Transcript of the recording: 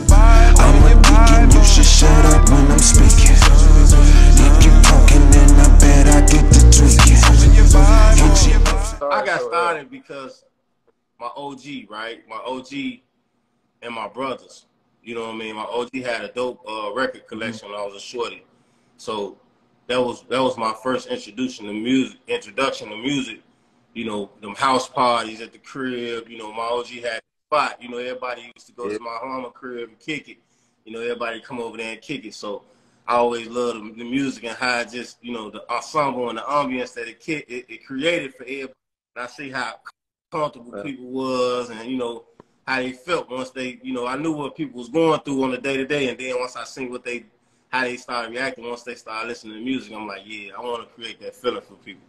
I'm a geek and you should shut up when I'm speaking. If you talking, then I bet I get to tweaking. I got started because my OG, right? My OG and my brothers. You know what I mean? My OG had a dope uh, record collection when I was a shorty. So that was that was my first introduction to music introduction to music. You know, them house parties at the crib, you know, my OG had a spot. You know, everybody used to go to my mama crib and kick it. You know, everybody come over there and kick it. So I always loved the, the music and how it just, you know, the ensemble and the ambience that it, it, it created for everybody. And I see how comfortable yeah. people was and, you know, how they felt once they, you know, I knew what people was going through on the day to day. And then once I seen what they, how they started reacting, once they started listening to music, I'm like, yeah, I want to create that feeling for people.